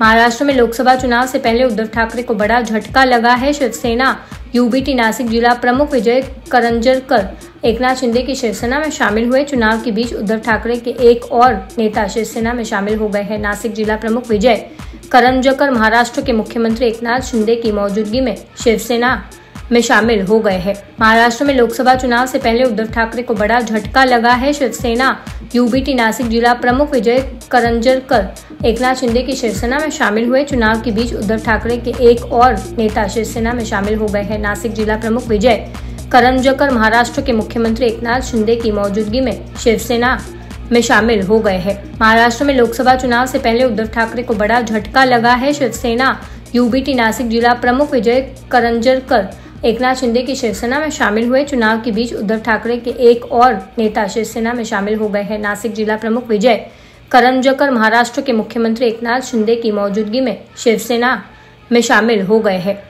महाराष्ट्र में लोकसभा चुनाव से पहले उद्धव ठाकरे को बड़ा झटका लगा है शिवसेना। यूबीटी नासिक जिला प्रमुख विजय करंजरकर एकनाथ शिंदे की शिवसेना में शामिल हुए। चुनाव के बीच उद्धव ठाकरे के एक और नेता शिवसेना में शामिल हो गए हैं। नासिक जिला प्रमुख विजय करंजकर महाराष्ट्र के मुख्यमंत्री एकनाथ शिंदे की मौजूदगी में शिवसेना में शामिल हो गए हैं। महाराष्ट्र में लोकसभा चुनाव से पहले उद्धव ठाकरे को बड़ा झटका लगा है शिवसेना। यूबीटी नासिक जिला प्रमुख विजय करंजरकर एकनाथ शिंदे की शिवसेना में शामिल हुए। चुनाव के बीच उद्धव ठाकरे के एक और नेता शिवसेना में शामिल हो गए हैं। नासिक जिला प्रमुख विजय करंजकर महाराष्ट्र के मुख्यमंत्री एकनाथ शिंदे की मौजूदगी में शिवसेना में शामिल हो गए हैं। महाराष्ट्र में लोकसभा चुनाव से पहले उद्धव ठाकरे को बड़ा झटका लगा है शिवसेना। यूबीटी नासिक जिला प्रमुख विजय करंजरकर एकनाथ शिंदे की शिवसेना में शामिल हुए। चुनाव के बीच उद्धव ठाकरे के एक और नेता शिवसेना में शामिल हो गए हैं। नासिक जिला प्रमुख विजय करमजकर महाराष्ट्र के मुख्यमंत्री एकनाथ शिंदे की मौजूदगी में शिवसेना में शामिल हो गए हैं।